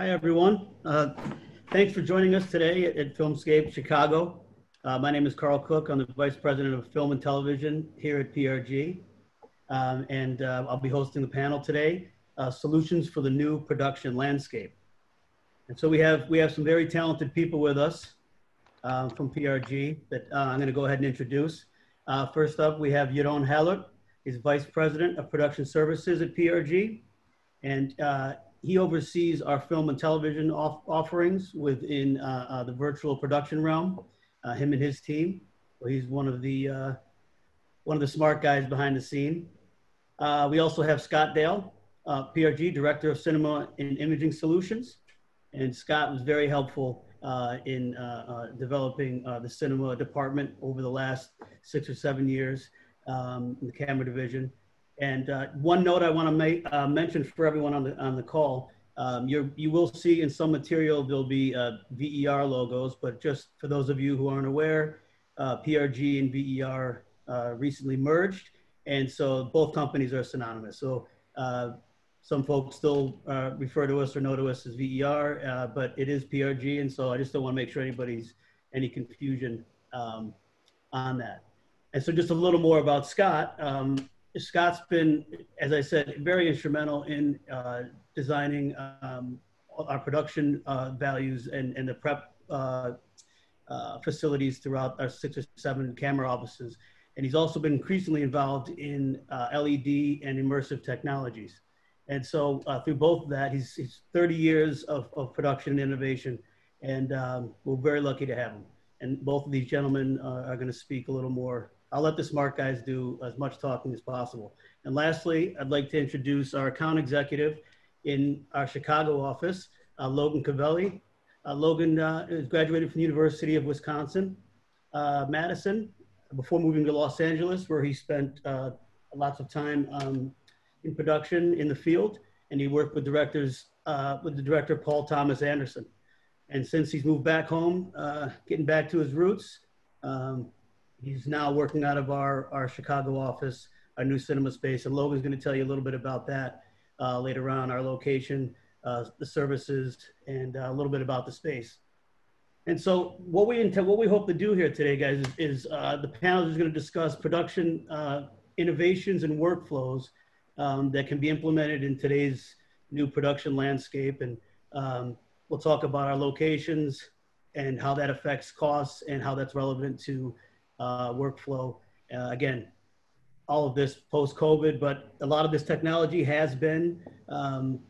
Hi, everyone. Uh, thanks for joining us today at, at Filmscape Chicago. Uh, my name is Carl Cook. I'm the Vice President of Film and Television here at PRG. Um, and uh, I'll be hosting the panel today, uh, Solutions for the New Production Landscape. And so we have, we have some very talented people with us uh, from PRG that uh, I'm gonna go ahead and introduce. First up, we have Jeroen Hallaert. He's Vice President of Production Services at PRG. And he oversees our film and television off offerings within uh, uh, the virtual production realm. Uh, him and his team. He's one of the uh, one of the smart guys behind the scene. Uh, we also have Scott Dale, PRG Director of Cinema and Imaging Solutions, and Scott was very helpful in developing the cinema department over the last six or seven years um, in the camera division. And uh, one note I want to make uh, mention for everyone on the on the call: um, you you will see in some material there'll be uh, VER logos, but just for those of you who aren't aware, uh, PRG and VER uh, recently merged, and so both companies are synonymous. So uh, some folks still refer to us or know to us as VER, but it is PRG, and so I just don't want to make sure anybody's any confusion um, on that. And so just a little more about Scott. Um, Scott's been, as I said, very instrumental in uh, designing um, our production uh, values and, and the prep uh, uh facilities throughout our six or seven camera offices. And he's also been increasingly involved in uh, LED and immersive technologies. And so uh, through both of that, he's, he's 30 years of, of production and innovation. And um, we're very lucky to have him. And both of these gentlemen are going to speak a little more I'll let the smart guys do as much talking as possible. And lastly, I'd like to introduce our account executive in our Chicago office, uh, Logan Cavelli. Uh, Logan uh, is graduated from the University of Wisconsin, uh, Madison, before moving to Los Angeles, where he spent uh, lots of time um, in production in the field. And he worked with directors, uh, with the director Paul Thomas Anderson. And since he's moved back home, getting back to his roots, um, He's now working out of our, our Chicago office, our new cinema space. And Logan's going to tell you a little bit about that uh, later on, our location, uh, the services, and uh, a little bit about the space. And so what we intend, what we hope to do here today, guys, is, is uh, the panel is going to discuss production uh, innovations and workflows um, that can be implemented in today's new production landscape. And um, we'll talk about our locations and how that affects costs and how that's relevant to uh, workflow. Uh, again, all of this post COVID, but a lot of this technology has been um,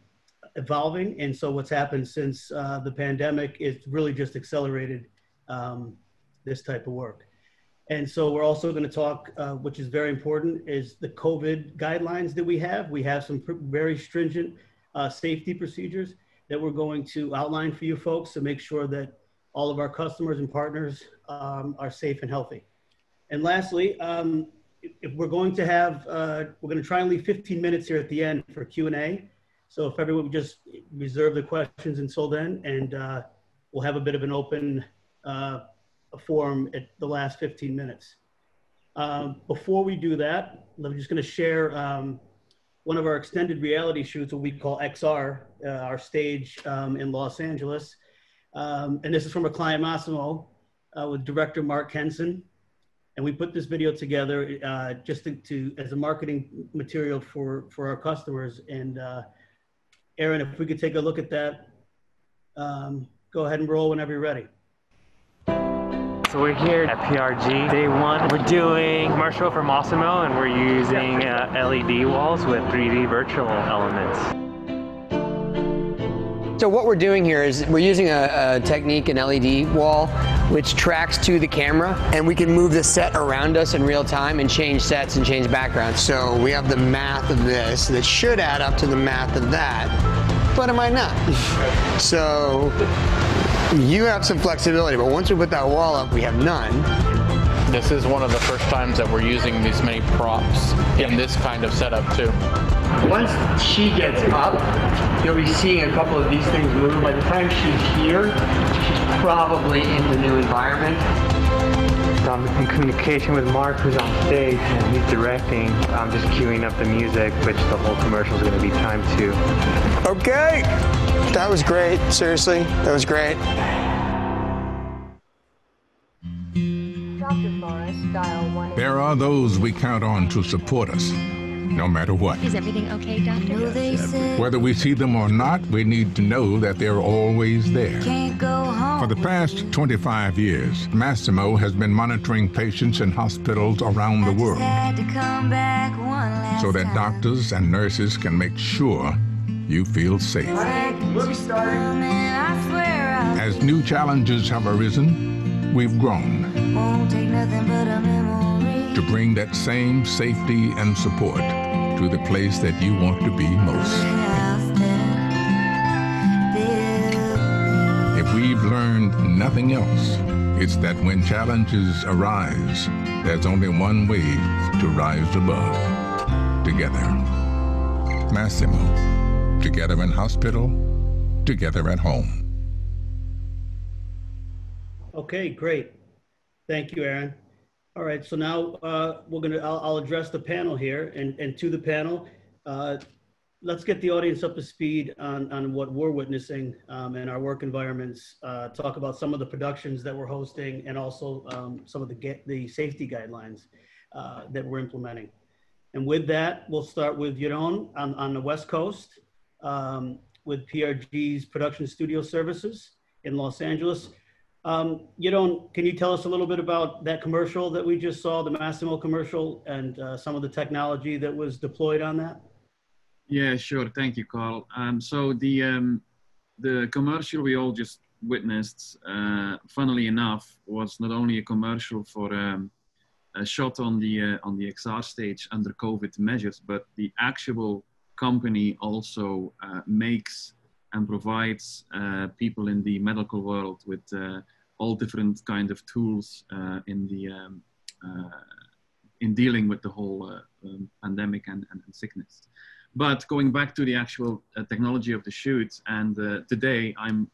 evolving. And so what's happened since uh, the pandemic is really just accelerated um, this type of work. And so we're also going to talk, uh, which is very important, is the COVID guidelines that we have. We have some very stringent uh, safety procedures that we're going to outline for you folks to make sure that all of our customers and partners um, are safe and healthy. And lastly, um, if we're going to have, uh, we're going to try and leave 15 minutes here at the end for Q&A. So if everyone would just reserve the questions until then, and uh, we'll have a bit of an open uh, forum at the last 15 minutes. Um, before we do that, I'm just going to share um, one of our extended reality shoots, what we call XR, uh, our stage um, in Los Angeles. Um, and this is from a client Masimo uh, with director Mark Henson and we put this video together uh, just to, to, as a marketing material for for our customers. And uh, Aaron, if we could take a look at that, um, go ahead and roll whenever you're ready. So we're here at PRG, day one. We're doing commercial for Masimo and we're using uh, LED walls with 3D virtual elements. So what we're doing here is we're using a, a, technique, an LED wall, which tracks to the camera, and we can move the set around us in real time and change sets and change backgrounds. So we have the math of this that should add up to the math of that, but it might not. so you have some flexibility, but once we put that wall up, we have none. This is one of the first times that we're using these many props in this kind of setup too. Once she gets up, you'll be seeing a couple of these things move. By the time she's here, she's probably in the new environment. So I'm in communication with Mark, who's on stage, and he's directing. I'm just queuing up the music, which the whole commercial is going to be timed to. Okay. That was great. Seriously, that was great. There are those we count on to support us, no matter what. Is everything okay, Doctor? Yes, Whether we see them or not, we need to know that they're always there. For the past 25 years, Masimo has been monitoring patients in hospitals around the world so that doctors and nurses can make sure you feel safe. As new challenges have arisen, we've grown to bring that same safety and support to the place that you want to be most. If we've learned nothing else, it's that when challenges arise, there's only one way to rise above. Together. Masimo. Together in hospital, together at home. Okay, great. Thank you, Aaron. All right, so now uh, we're gonna, I'll, I'll address the panel here and, and to the panel. Uh, let's get the audience up to speed on, on what we're witnessing um, in our work environments. Uh, talk about some of the productions that we're hosting and also um, some of the get the safety guidelines uh, that we're implementing. And with that, we'll start with Jeroen on, on the West Coast um, with PRG's production studio services in Los Angeles. Um, you don't, can you tell us a little bit about that commercial that we just saw, the Masimo commercial and uh, some of the technology that was deployed on that? Yeah, sure. Thank you, Carl. Um, so the, um, the commercial we all just witnessed, uh, funnily enough, was not only a commercial for um, a shot on the, uh, on the XR stage under COVID measures, but the actual company also uh, makes and provides uh, people in the medical world with uh, all different kind of tools uh, in the um, in dealing with the whole um, pandemic and, and, and, sickness. But going back to the actual technology of the shoot, and today I'm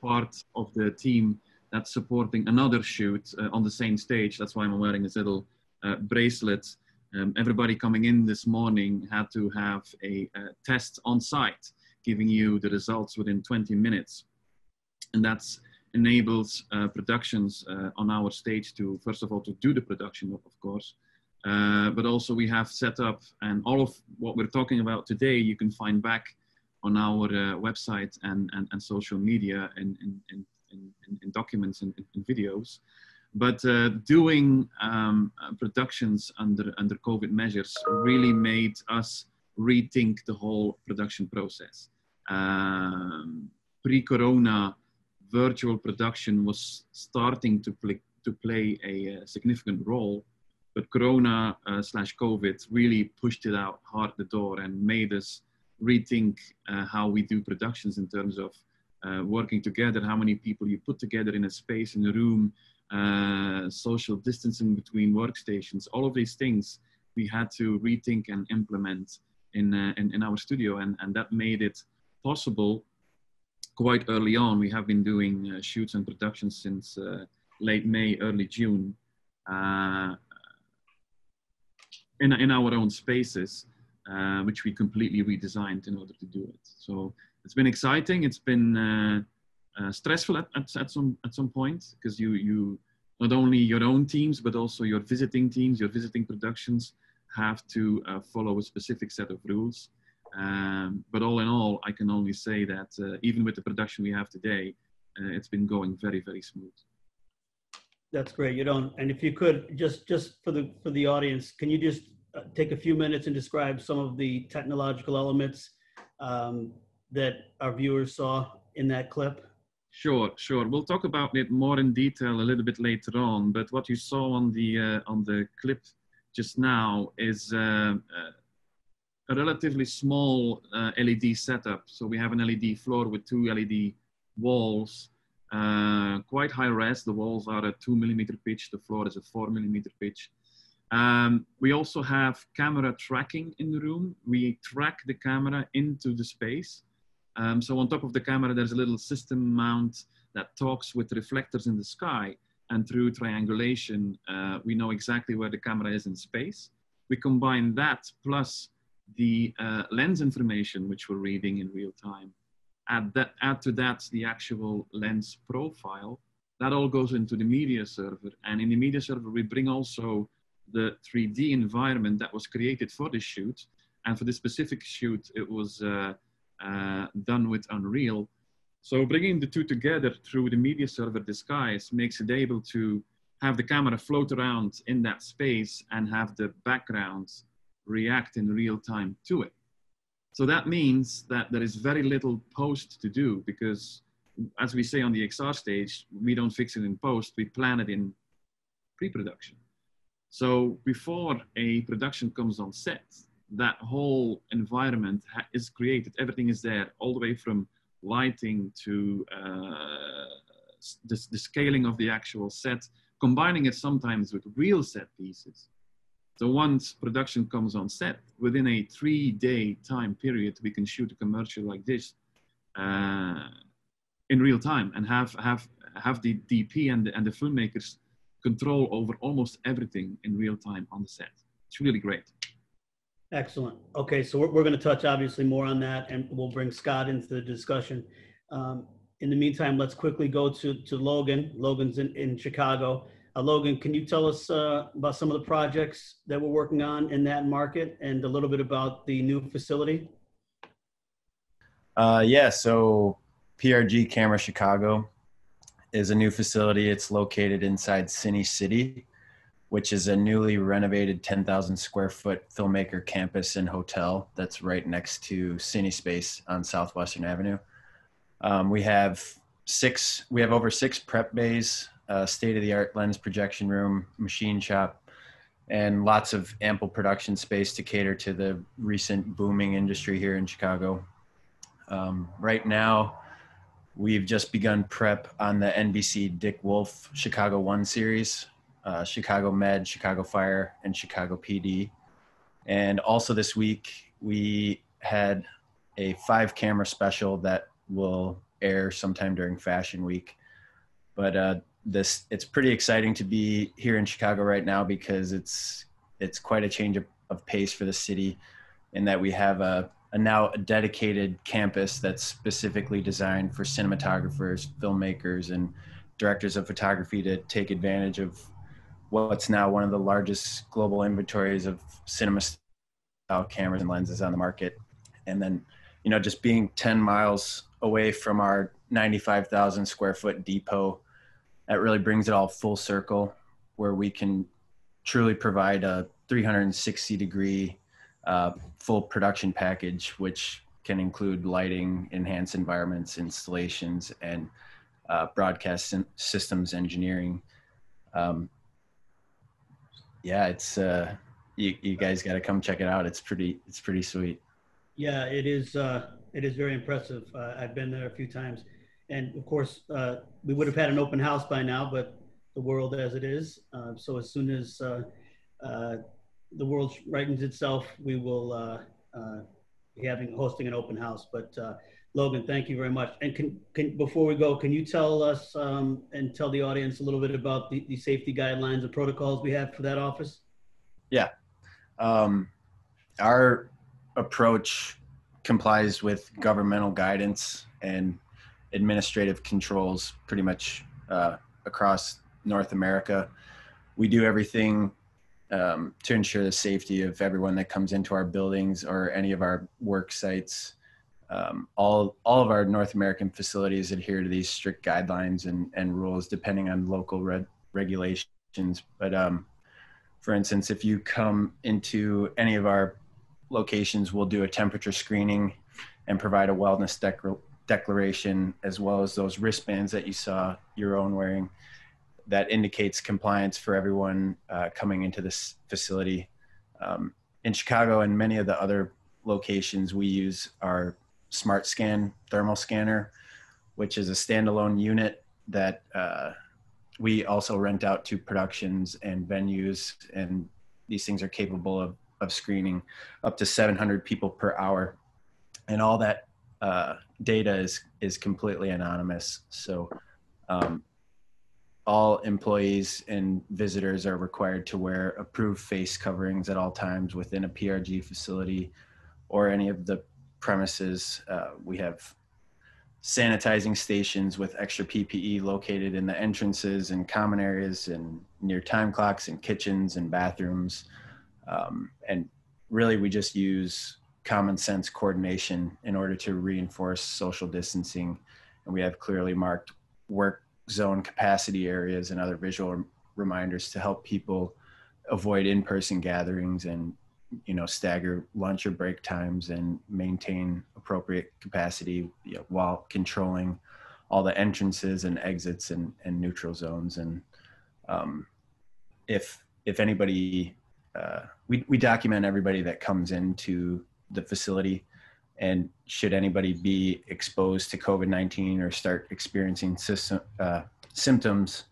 part of the team that's supporting another shoot uh, on the same stage. That's why I'm wearing this little uh, bracelet um, everybody coming in this morning had to have a, a, test on site, giving you the results within 20 minutes. And that enables uh, productions uh, on our stage to, first of all, to do the production, of course, uh, but also we have set up, and all of what we're talking about today, you can find back on our uh, website and, and, and social media and in, in, documents and videos. But uh, doing um, uh, productions under, under COVID measures really made us rethink the whole production process. Um, Pre-corona, virtual production was starting to play, to play a, a significant role, but Corona uh, slash COVID really pushed it out hard the door and made us rethink uh, how we do productions in terms of uh, working together, how many people you put together in a space, in a room, uh, social distancing between workstations, all of these things we had to rethink and implement in, uh, in, in, our studio. And, and that made it possible quite early on. We have been doing uh, shoots and productions since uh, late May, early June uh, in, in our own spaces, which we completely redesigned in order to do it. So it's been exciting. It's been uh, stressful at, at, at, some at some point because you you not only your own teams but also your visiting teams, your visiting productions have to uh, follow a specific set of rules. Um, but all in all, I can only say that uh, even with the production we have today, uh, it's been going very very smooth. That's great. You don't. And if you could just just for the for the audience, can you just uh, take a few minutes and describe some of the technological elements um, that our viewers saw in that clip? Sure, sure. We'll talk about it more in detail a little bit later on. But what you saw on the uh, on the clip just now is uh, uh a relatively small uh, LED setup. So we have an LED floor with two LED walls, uh, quite high res. The walls are a two millimeter pitch. The floor is a four millimeter pitch. Um, we also have camera tracking in the room. We track the camera into the space. Um, so on top of the camera, there's a little system mount that talks with reflectors in the sky and through triangulation, uh, we know exactly where the camera is in space. We combine that plus the uh, lens information, which we're reading in real time. Add, that, add to that the actual lens profile. That all goes into the media server. And in the media server, we bring also the 3D environment that was created for this shoot. And for this specific shoot, it was uh, uh, done with Unreal. So bringing the two together through the media server disguise makes it able to have the camera float around in that space and have the background react in real time to it. So that means that there is very little post to do because as we say on the XR stage, we don't fix it in post, we plan it in pre-production. So before a production comes on set, that whole environment is created. Everything is there, all the way from lighting to uh, the, the scaling of the actual set, combining it sometimes with real set pieces. So once production comes on set, within a three-day time period, we can shoot a commercial like this uh, in real time and have have have the DP and the, and the filmmakers control over almost everything in real time on the set. It's really great. Excellent. Okay, so we're, we're going to touch obviously more on that, and we'll bring Scott into the discussion. Um, in the meantime, let's quickly go to, to Logan. Logan's in, in Chicago. Uh, Logan, can you tell us uh, about some of the projects that we're working on in that market and a little bit about the new facility? Uh, yeah, so PRG Camera Chicago is a new facility. It's located inside Cine City, which is a newly renovated 10,000 square foot filmmaker campus and hotel that's right next to Cinespace on Southwestern Avenue. Um, we have six, we have over six prep bays, uh, state of the art lens projection room, machine shop, and lots of ample production space to cater to the recent booming industry here in Chicago. Um, right now, We've just begun prep on the NBC Dick Wolf Chicago One series, uh, Chicago Med, Chicago Fire, and Chicago PD. And also this week, we had a five camera special that will air sometime during Fashion Week. But uh, this it's pretty exciting to be here in Chicago right now because it's it's quite a change of, of pace for the city in that we have a a now a dedicated campus that's specifically designed for cinematographers, filmmakers, and directors of photography to take advantage of what's now one of the largest global inventories of cinema style cameras and lenses on the market. And then, you know, just being 10 miles away from our 95,000 square foot depot, that really brings it all full circle where we can truly provide a 360 degree uh, full production package, which can include lighting, enhanced environments, installations, and uh, broadcast systems engineering. Um, yeah, it's uh, you, you guys got to come check it out. It's pretty it's pretty sweet. Yeah, it is. Uh, it is very impressive. Uh, I've been there a few times, and of course, uh, we would have had an open house by now, but the world as it is. Uh, so as soon as uh, uh, the world rightens itself, we will uh, uh, be having hosting an open house. But uh, Logan, thank you very much. And can, can before we go, can you tell us um, and tell the audience a little bit about the, the safety guidelines and protocols we have for that office? Yeah, um, our approach complies with governmental guidance and administrative controls pretty much uh, across North America. We do everything um, to ensure the safety of everyone that comes into our buildings or any of our work sites. Um, all all of our North American facilities adhere to these strict guidelines and, and rules depending on local red regulations. But um, for instance, if you come into any of our locations, we'll do a temperature screening and provide a wellness dec- declaration as well as those wristbands that you saw your own wearing that indicates compliance for everyone uh, coming into this facility. Um, in Chicago and many of the other locations, we use our Smart Scan thermal scanner, which is a standalone unit that uh, we also rent out to productions and venues. And these things are capable of, of screening up to 700 people per hour. And all that uh, data is, is completely anonymous. So um, all employees and visitors are required to wear approved face coverings at all times within a PRG facility or any of the premises. Uh, we have sanitizing stations with extra PPE located in the entrances and common areas and near time clocks and kitchens and bathrooms. Um, and really, we just use common sense coordination in order to reinforce social distancing. And we have clearly marked work zone capacity areas and other visual reminders to help people avoid in-person gatherings and you know stagger lunch or break times and maintain appropriate capacity you know, while controlling all the entrances and exits and, and neutral zones. And um, if if anybody uh, we, we document everybody that comes into the facility. And should anybody be exposed to covid-19 or start experiencing system, uh, symptoms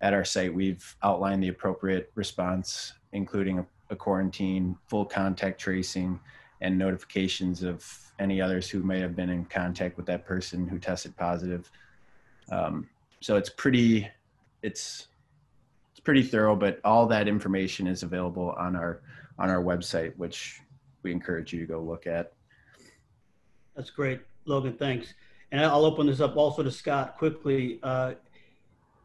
at our site we've outlined the appropriate response including a quarantine, full contact tracing, and notifications of any others who may have been in contact with that person who tested positive. Um, so it's pretty, it's it's pretty thorough, but all that information is available on our on our website, which we encourage you to go look at. That's great, Logan. Thanks. And I'll open this up also to Scott quickly. Uh,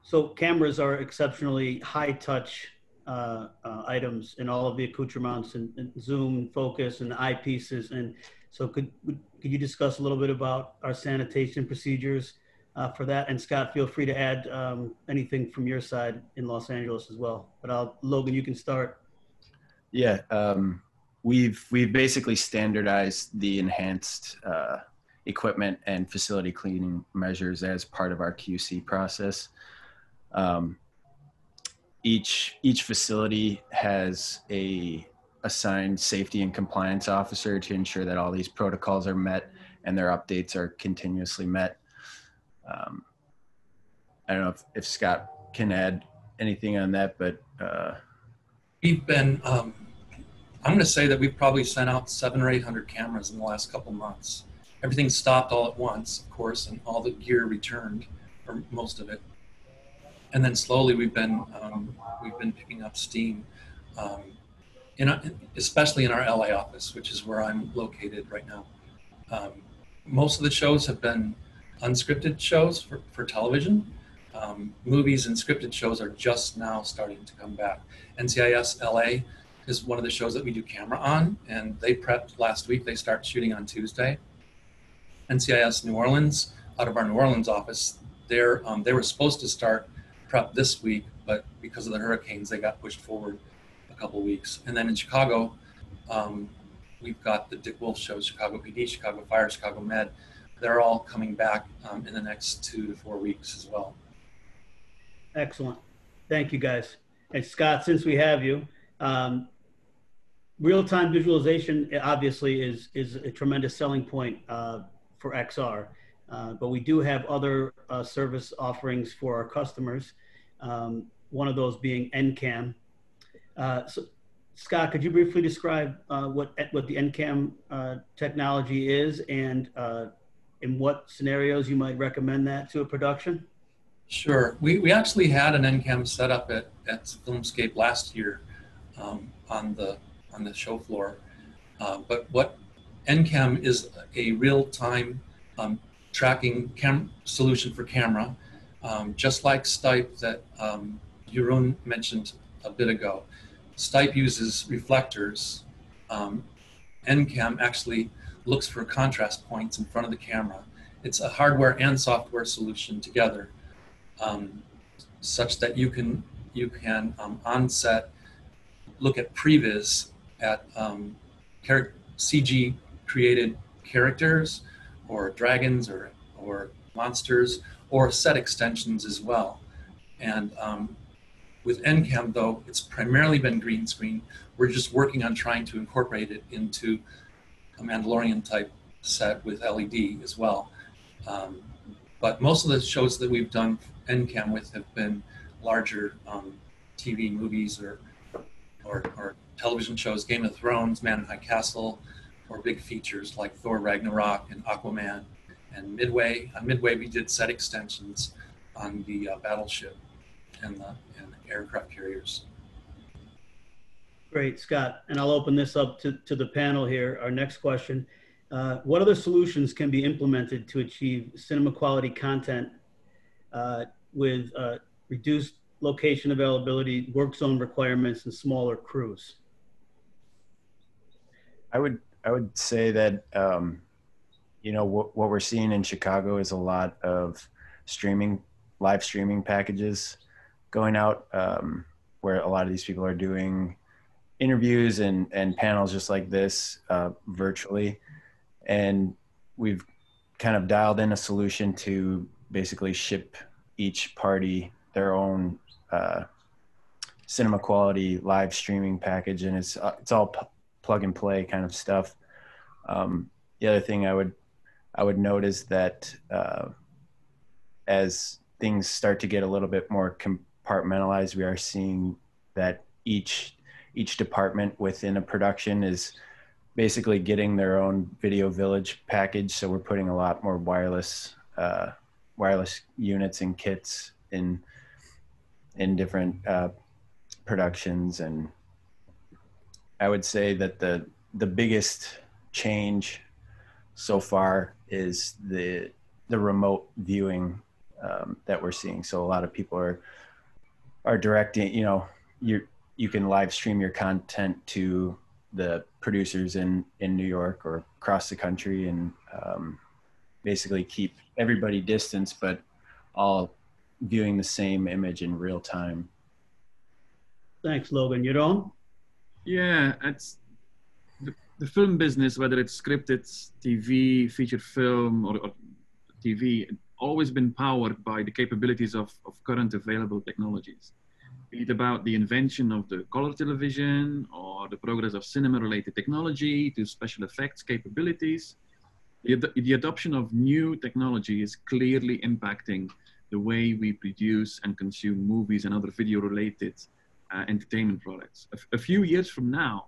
so cameras are exceptionally high touch uh, uh, items and all of the accoutrements and, and zoom focus and eyepieces. And so could, could you discuss a little bit about our sanitation procedures uh, for that? And Scott, feel free to add um, anything from your side in Los Angeles as well. But I'll, Logan, you can start. Yeah, um, we've we've basically standardized the enhanced uh, equipment and facility cleaning measures as part of our QC process. Um, each each facility has a assigned safety and compliance officer to ensure that all these protocols are met and their updates are continuously met. Um, I don't know if, if Scott can add anything on that, but uh, we've been. Um, I'm going to say that we've probably sent out seven or eight hundred cameras in the last couple months. Everything stopped all at once, of course, and all the gear returned, or most of it and then slowly we've been um, we've been picking up steam, um, in, especially in our LA office, which is where I'm located right now. Um, most of the shows have been unscripted shows for, for television. Um, movies and scripted shows are just now starting to come back. NCIS LA is one of the shows that we do camera on, and they prepped last week. They start shooting on Tuesday. NCIS New Orleans, out of our New Orleans office, they're, um, they were supposed to start prep this week, but because of the hurricanes, they got pushed forward a couple weeks. And then in Chicago, um, we've got the Dick Wolf shows, Chicago PD, Chicago Fire, Chicago Med. They're all coming back um, in the next two to four weeks as well. Excellent. Thank you, guys. And Scott, since we have you, um, real-time visualization obviously is is a tremendous selling point uh, for XR. Uh, but we do have other uh, service offerings for our customers. Um, one of those being NCAM. Uh, so, Scott, could you briefly describe uh, what what the NCAM uh, technology is and in what scenarios you might recommend that to a production? Sure. We, we actually had an NCAM set up at, at Filmscape last year um, on the on the show floor. but what NCAM is a real-time um, tracking cam- solution for camera, um, just like Stype that um, Jeroen mentioned a bit ago. Stype uses reflectors. Um, NCAM actually looks for contrast points in front of the camera. It's a hardware and software solution together, um, such that you can you can um, on set look at previs at um, CG created characters or dragons or, or monsters or set extensions as well. And um, with NCAM, though, it's primarily been green screen. We're just working on trying to incorporate it into a Mandalorian type set with LED as well. Um, but most of the shows that we've done NCAM with have been larger um, TV movies or, or, or television shows, Game of Thrones, Man in High Castle, or big features like Thor Ragnarok and Aquaman. And Midway, on Midway, we did set extensions on the uh, battleship. and the and aircraft carriers. Great, Scott. And I'll open this up to, to the panel here. Our next question. Uh, what other solutions can be implemented to achieve cinema quality content uh, with uh, reduced location availability, work zone requirements, and smaller crews? I would I would say that um, you know what what we're seeing in Chicago is a lot of streaming live streaming packages going out um, where a lot of these people are doing interviews and and panels just like this uh, virtually, and we've kind of dialed in a solution to basically ship each party their own uh, cinema quality live streaming package, and it's uh, it's all p- plug and play kind of stuff. Um, the other thing I would I would notice that uh, as things start to get a little bit more compartmentalized, we are seeing that each each department within a production is basically getting their own video village package. So we're putting a lot more wireless uh, wireless units and kits in in different uh, productions, and I would say that the the biggest change so far is the the remote viewing um, that we're seeing. So a lot of people are are directing. You know, you you can live stream your content to the producers in in New York or across the country, and um, basically keep everybody distance, but all viewing the same image in real time. Thanks, Logan. Your own? Yeah, it's the, film business, whether it's scripted TV, feature film, or, or TV, always been powered by the capabilities of, of current available technologies. Be it about the invention of the color television or the progress of cinema related technology to special effects capabilities, the, the adoption of new technology is clearly impacting the way we produce and consume movies and other video related uh, entertainment products. A, few years from now,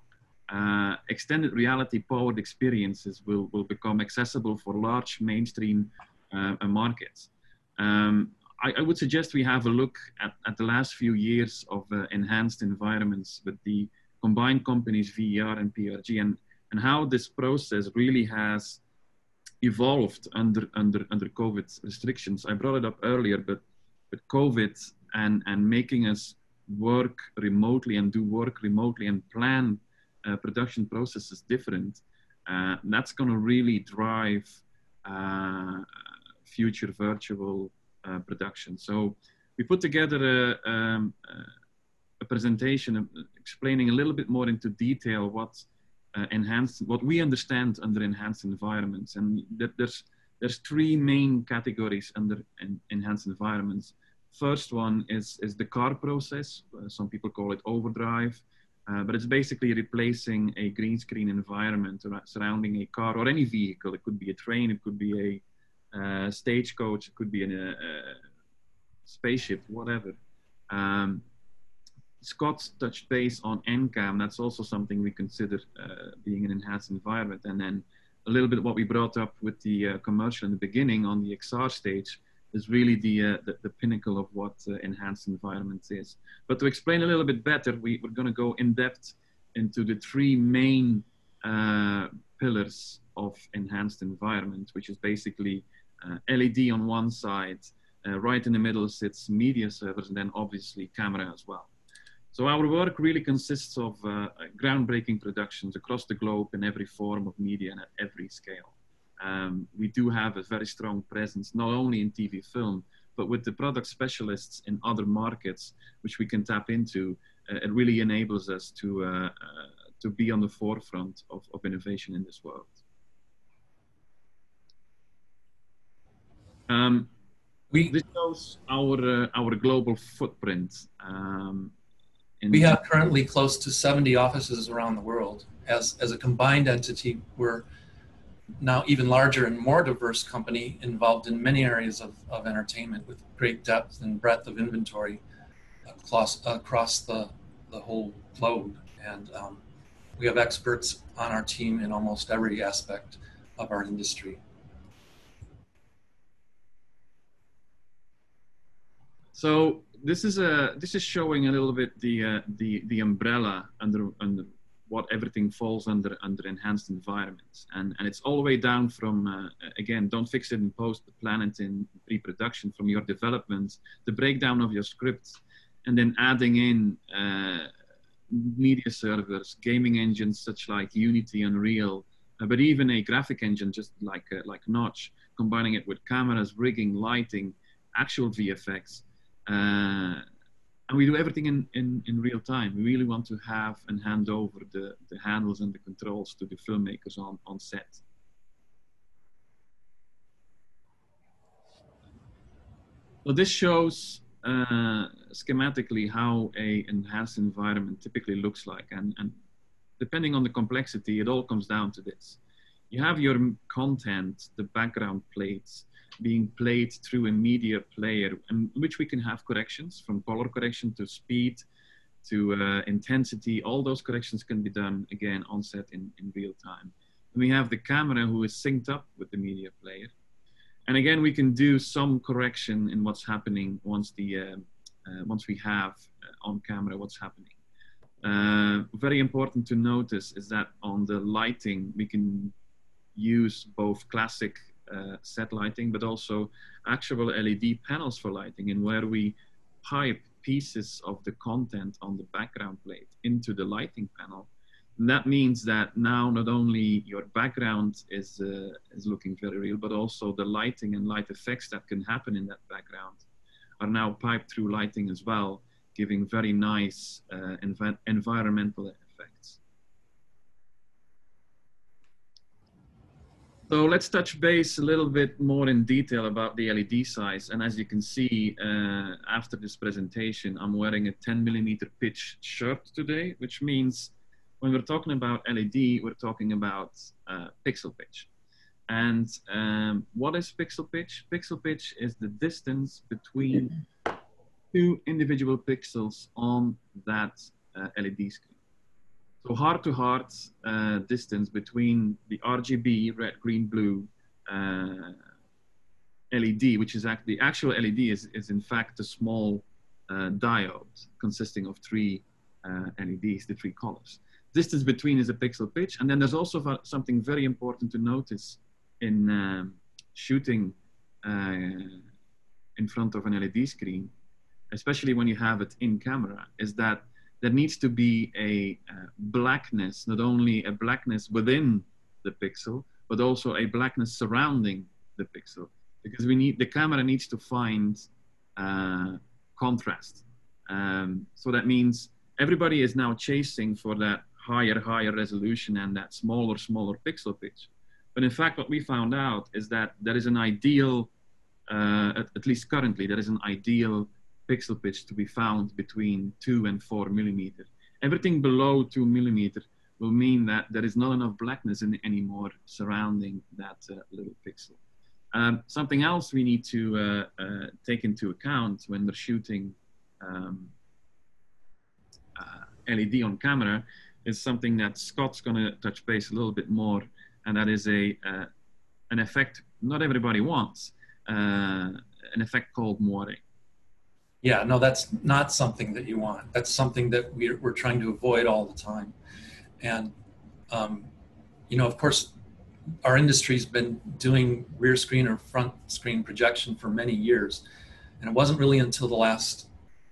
uh, extended reality powered experiences will, will become accessible for large mainstream uh, markets. Um, I, I, would suggest we have a look at, at the last few years of uh, enhanced environments with the combined companies VER and PRG and, and how this process really has evolved under under under COVID restrictions. I brought it up earlier, but but COVID and and making us work remotely and do work remotely and plan uh, production processes different. Uh, that's going to really drive uh, future virtual production. So we put together a, um, a presentation explaining a little bit more into detail what uh, enhanced what we understand under enhanced environments and there's there's three main categories under en enhanced environments first one is is the car process uh, some people call it overdrive uh, but it's basically replacing a green screen environment surrounding a car or any vehicle it could be a train it could be a uh, stagecoach it could be a, a spaceship whatever um, Scott touched base on NCAM. That's also something we consider uh, being an enhanced environment. And then a little bit what we brought up with the uh, commercial in the beginning on the XR stage is really the, uh, the, the, pinnacle of what uh, enhanced environments is. But to explain a little bit better, we, we're going to go in depth into the three main uh, pillars of enhanced environment, which is basically uh, LED on one side, right in the middle sits media servers, and then obviously camera as well. So our work really consists of uh, groundbreaking productions across the globe in every form of media and at every scale. Um, we do have a very strong presence, not only in TV film, but with the product specialists in other markets, which we can tap into. Uh, it really enables us to, uh, uh to be on the forefront of, of innovation in this world. Um, we, this shows our, uh, our global footprint. Um, we have currently close to 70 offices around the world. As, as a combined entity, we're now even larger and more diverse company involved in many areas of, of entertainment with great depth and breadth of inventory across, across the, the whole globe. And um, we have experts on our team in almost every aspect of our industry. So this is a this is showing a little bit the uh, the the umbrella under under what everything falls under under enhanced environments. And and it's all the way down from uh, again don't fix it in post the planet in pre-production from your development the breakdown of your script and then adding in uh, media servers gaming engines such like unity unreal uh, but even a graphic engine just like uh, like notch combining it with cameras rigging lighting actual vfx uh, and we do everything in, in, in real time. We really want to have and hand over the, the handles and the controls to the filmmakers on, on set. So this shows uh, schematically how a enhanced environment typically looks like. And, and depending on the complexity, it all comes down to this. You have your content, the background plates, being played through a media player, in which we can have corrections from color correction to speed to uh, intensity. All those corrections can be done again on set in, in real time. And we have the camera who is synced up with the media player. And again, we can do some correction in what's happening once the uh, uh, once we have uh, on camera what's happening. Uh, very important to notice is that on the lighting, we can use both classic set lighting, but also actual LED panels for lighting and where we pipe pieces of the content on the background plate into the lighting panel. And that means that now not only your background is, uh, is looking very real, but also the lighting and light effects that can happen in that background are now piped through lighting as well, giving very nice uh, env environmental effects. So let's touch base a little bit more in detail about the LED size. And as you can see, uh, after this presentation, I'm wearing a 10 millimeter pitch shirt today, which means when we're talking about LED, we're talking about uh, pixel pitch. And um, what is pixel pitch? Pixel pitch is the distance between two individual pixels on that uh, LED screen. So heart to heart uh, distance between the RGB, red, green, blue uh, LED, which is actually, the actual LED is, is in fact a small uh, diode consisting of three uh, LEDs, the three colors. Distance between is a pixel pitch. And then there's also something very important to notice in um, shooting uh, in front of an LED screen, especially when you have it in camera, is that there needs to be a uh, blackness, not only a blackness within the pixel, but also a blackness surrounding the pixel. Because we need the camera needs to find uh, contrast. Um, so that means everybody is now chasing for that higher, higher resolution and that smaller, smaller pixel pitch. But in fact, what we found out is that there is an ideal, uh, at, at least currently, there is an ideal pixel pitch to be found between 2 and 4 millimeter. Everything below 2 millimeter will mean that there is not enough blackness in, anymore surrounding that uh, little pixel. Um, something else we need to uh, uh, take into account when we're shooting um, uh, LED on camera is something that Scott's going to touch base a little bit more, and that is a uh, an effect not everybody wants, uh, an effect called moire yeah, no, that's not something that you want. That's something that we're, we're trying to avoid all the time. And, um, you know, of course, our industry's been doing rear screen or front screen projection for many years. And it wasn't really until the last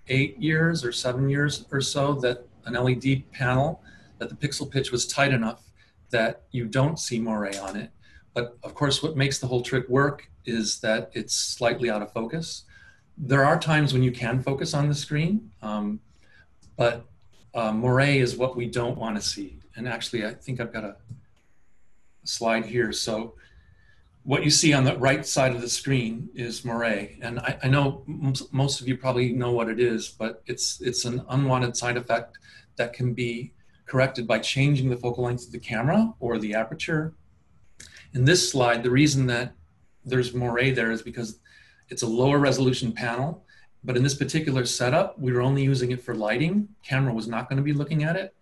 eight years or seven years or so that an LED panel, that the pixel pitch was tight enough that you don't see moire on it. But of course, what makes the whole trick work is that it's slightly out of focus there are times when you can focus on the screen, um, but uh, moire is what we don't want to see. And actually, I think I've got a, slide here. So what you see on the right side of the screen is moire. And I, I know most of you probably know what it is, but it's, it's an unwanted side effect that can be corrected by changing the focal length of the camera or the aperture. In this slide, the reason that there's moire there is because it's a lower resolution panel, but in this particular setup, we were only using it for lighting. Camera was not going to be looking at it.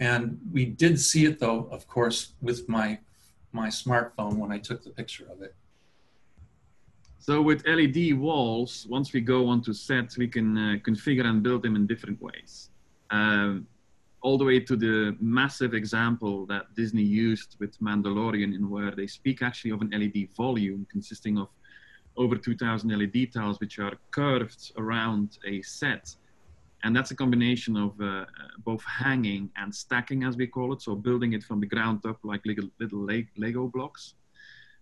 And we did see it though, of course, with my, my smartphone when I took the picture of it. So with LED walls, once we go onto sets, we can uh, configure and build them in different ways. Um, all the way to the massive example that Disney used with Mandalorian, in where they speak actually of an LED volume consisting of over 2,000 LED tiles, which are curved around a set. And that's a combination of uh, both hanging and stacking, as we call it. So building it from the ground up like little, little Lego blocks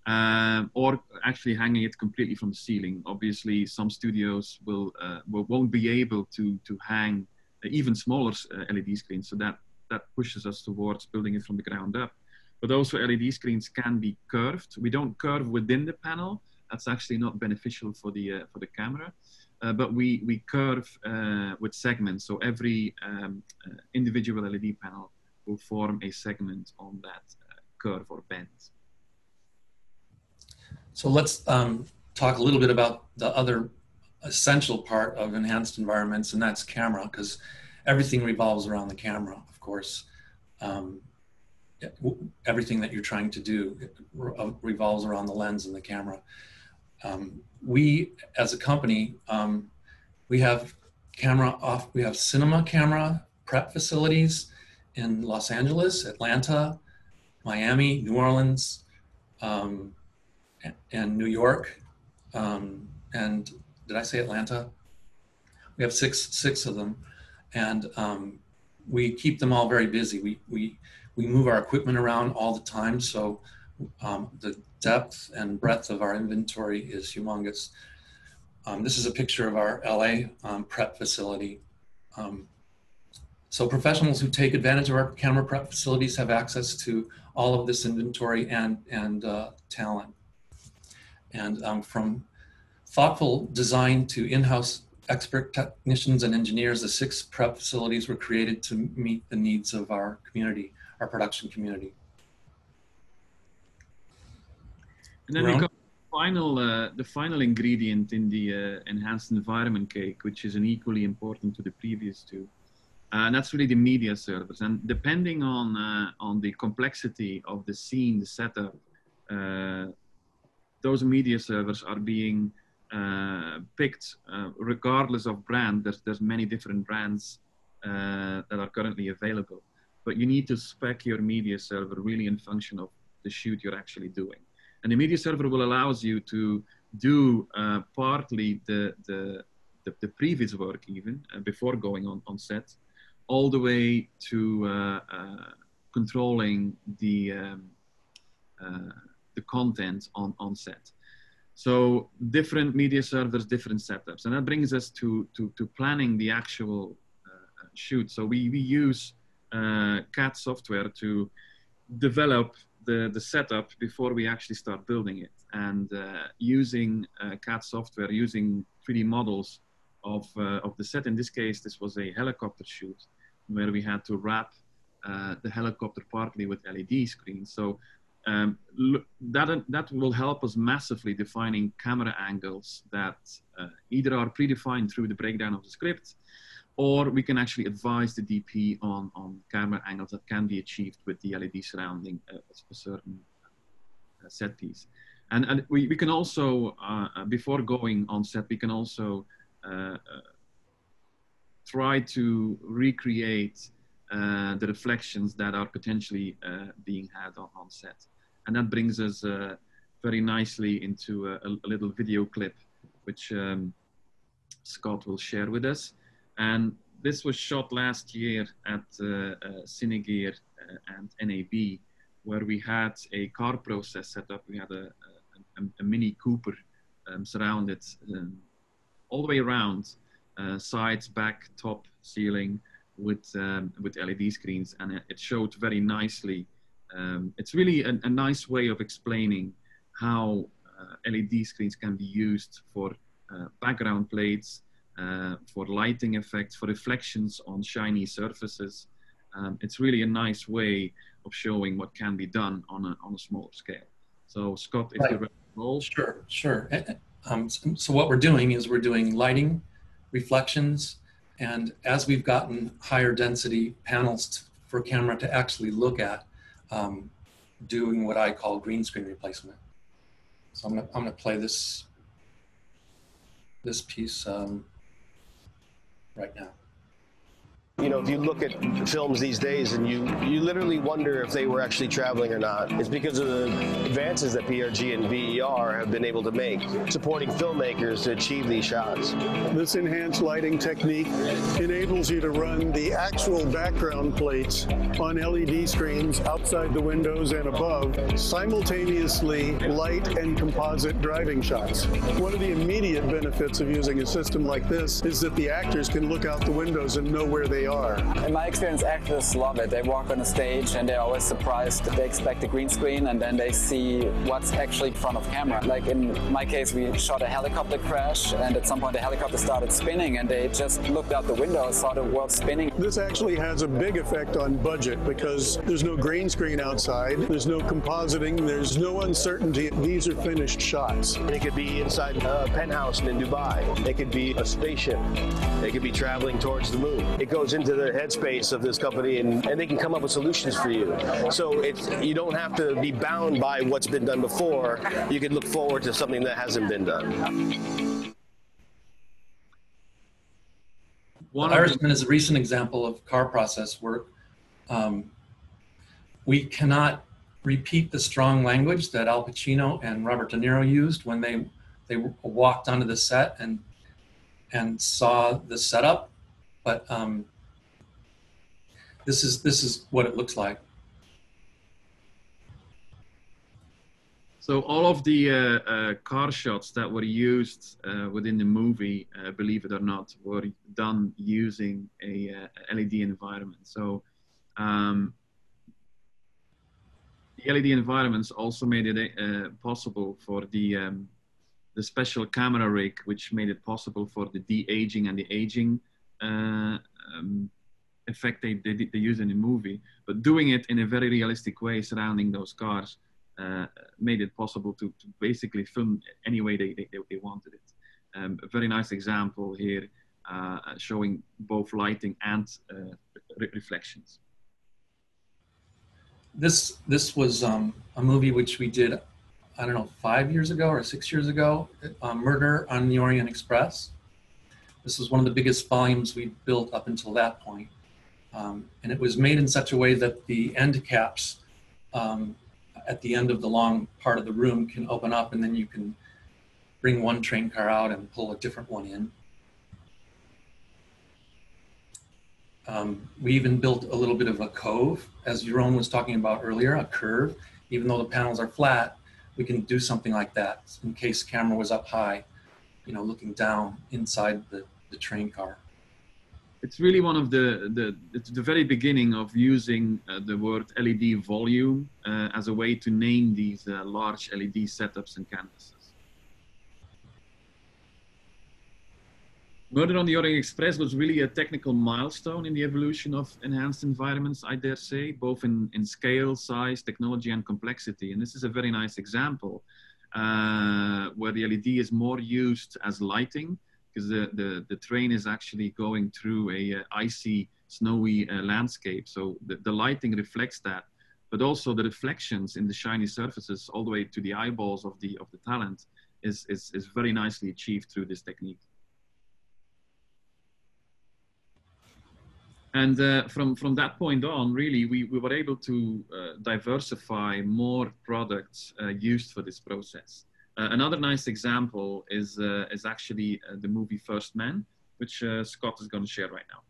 um, or actually hanging it completely from the ceiling. Obviously, some studios will, uh, will won't be able to to hang even smaller uh, LED screens, so that that pushes us towards building it from the ground up. But also LED screens can be curved. We don't curve within the panel. That's actually not beneficial for the uh, for the camera. Uh, but we we curve uh, with segments. So every um, individual LED panel will form a segment on that curve or bend. So let's um, talk a little bit about the other essential part of enhanced environments, and that's camera, because everything revolves around the camera, of course. Um, everything that you're trying to do revolves around the lens and the camera. Um, we, as a company, um, we have camera off. We have cinema camera prep facilities in Los Angeles, Atlanta, Miami, New Orleans, um, and New York. Um, and did I say Atlanta? We have six six of them, and um, we keep them all very busy. We we we move our equipment around all the time, so um, the depth and breadth of our inventory is humongous. Um, this is a picture of our LA um, prep facility. Um, so professionals who take advantage of our camera prep facilities have access to all of this inventory and and uh, talent and um, from thoughtful design to in-house expert technicians and engineers, the six prep facilities were created to meet the needs of our community, our production community. And then we got final, uh, the final ingredient in the uh, enhanced environment cake, which is an equally important to the previous two. Uh, and that's really the media servers. And depending on uh, on the complexity of the scene, the setup, uh, those media servers are being uh, picked uh, regardless of brand. There's, there's many different brands uh, that are currently available. But you need to spec your media server really in function of the shoot you're actually doing. And the media server will allow you to do uh, partly the, the, the, the, previous work even uh, before going on, on set, all the way to uh, controlling the um, the content on, on set. So different media servers, different setups. And that brings us to, to, to planning the actual uh, shoot. So we, we use uh, CAD software to develop the, the setup before we actually start building it. And uh, using uh, CAD software, using 3D models of, uh, of the set. In this case, this was a helicopter shoot where we had to wrap uh, the helicopter partly with LED screens. So um, that, that will help us massively defining camera angles that uh, either are predefined through the breakdown of the script or we can actually advise the DP on, on camera angles that can be achieved with the LED surrounding a, a certain uh, set piece. And, and we, we can also, uh, uh before going on set, we can also uh, uh, try to recreate uh, the reflections that are potentially uh, being had on, on set. And that brings us uh, very nicely into a, a, little video clip, which um, Scott will share with us. And this was shot last year at uh, uh, Cinegear uh, and NAB, where we had a car process set up. We had a, a, a Mini Cooper um, surrounded um, all the way around, sides, back, top, ceiling, with um, with LED screens, and it showed very nicely um, it's really a, a, nice way of explaining how uh, LED screens can be used for uh, background plates, uh, for lighting effects, for reflections on shiny surfaces. Um, it's really a nice way of showing what can be done on a, on a smaller scale. So Scott, if right. you're roll. Sure, sure. Eh, eh, um, so what we're doing is we're doing lighting, reflections, and as we've gotten higher density panels for camera to actually look at, um, doing what I call green screen replacement. So I'm gonna, I'm gonna play this this piece um, right now. You know, if you look at films these days and you, you literally wonder if they were actually traveling or not, it's because of the advances that PRG and VER have been able to make, supporting filmmakers to achieve these shots. This enhanced lighting technique enables you to run the actual background plates on LED screens outside the windows and above, simultaneously light and composite driving shots. One of the immediate benefits of using a system like this is that the actors can look out the windows and know where they are. In my experience, actors love it. They walk on the stage and they're always surprised. They expect a green screen and then they see what's actually in front of camera. Like in my case, we shot a helicopter crash and at some point the helicopter started spinning and they just looked out the window and saw the world spinning. This actually has a big effect on budget because there's no green screen outside, there's no compositing, there's no uncertainty. These are finished shots. It could be inside a penthouse in Dubai. It could be a spaceship. It could be traveling towards the moon. It goes into the headspace of this company and, and they can come up with solutions for you. So it's you don't have to be bound by what's been done before. You can look forward to something that hasn't been done. One Irishman is a recent example of car process work. Um, we cannot repeat the strong language that Al Pacino and Robert De Niro used when they they walked onto the set and and saw the setup, but um, this is this is what it looks like. So all of the uh, uh, car shots that were used uh, within the movie, uh, believe it or not, were done using a uh, LED environment. So um, the LED environments also made it uh, possible for the um, the special camera rig, which made it possible for the de-aging and the aging um, effect they, they, they use in the movie, but doing it in a very realistic way surrounding those cars uh, made it possible to, to, basically film any way they, they, they wanted it. Um, a very nice example here uh, showing both lighting and uh, re reflections. This, this was um, a movie which we did, I don't know, five years ago or six years ago, uh, Murder on the Orient Express. This was one of the biggest volumes we built up until that point. Um, and it was made in such a way that the end caps um, at the end of the long part of the room can open up and then you can bring one train car out and pull a different one in. Um, we even built a little bit of a cove, as Jeroen was talking about earlier, a curve. Even though the panels are flat, we can do something like that in case camera was up high, you know, looking down inside the, the train car it's really one of the, the, it's the very beginning of using uh, the word LED volume uh, as a way to name these uh, large LED setups and canvases. Murder on the Orient Express was really a technical milestone in the evolution of enhanced environments, I dare say, both in, in scale, size, technology, and complexity. And this is a very nice example uh, where the LED is more used as lighting because the, the, the train is actually going through a uh, icy, snowy uh, landscape. So the, the lighting reflects that, but also the reflections in the shiny surfaces all the way to the eyeballs of the, of the talent is, is, is very nicely achieved through this technique. And uh, from, from that point on, really, we, we were able to uh, diversify more products uh, used for this process. Uh, another nice example is, uh, is actually uh, the movie First Man, which Scott is going to share right now.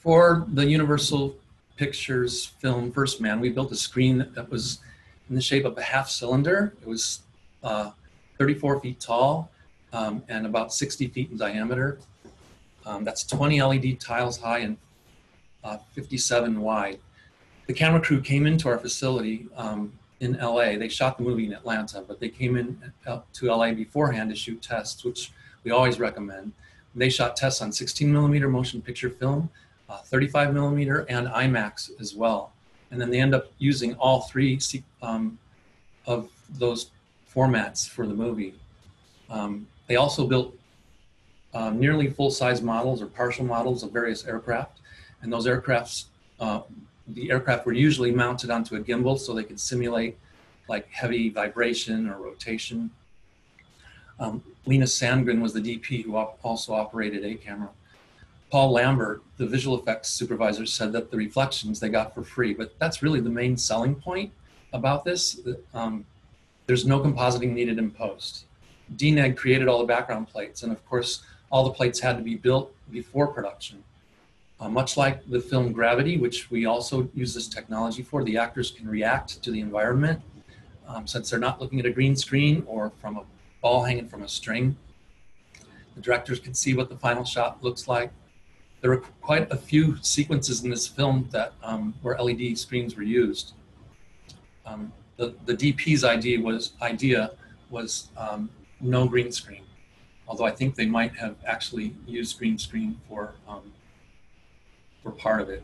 For the Universal Pictures film First Man, we built a screen that was in the shape of a half cylinder. It was uh, 34 feet tall um, and about 60 feet in diameter. Um, that's 20 LED tiles high and uh, 57 wide the camera crew came into our facility um, in LA. They shot the movie in Atlanta, but they came in uh, to LA beforehand to shoot tests, which we always recommend. They shot tests on 16 millimeter motion picture film, uh, 35 millimeter, and IMAX as well. And then they end up using all three um, of those formats for the movie. Um, they also built uh, nearly full-size models or partial models of various aircraft, and those aircrafts uh, the aircraft were usually mounted onto a gimbal so they could simulate like heavy vibration or rotation. Um, Linus Sandgren was the DP who op also operated a camera. Paul Lambert, the visual effects supervisor, said that the reflections they got for free, but that's really the main selling point about this. Um, there's no compositing needed in post. DNEG created all the background plates, and of course, all the plates had to be built before production. Uh, much like the film Gravity, which we also use this technology for, the actors can react to the environment um, since they're not looking at a green screen or from a ball hanging from a string. The directors can see what the final shot looks like. There are quite a few sequences in this film that um, where LED screens were used. Um, the, the DP's idea was idea was um, no green screen, although I think they might have actually used green screen for part of it.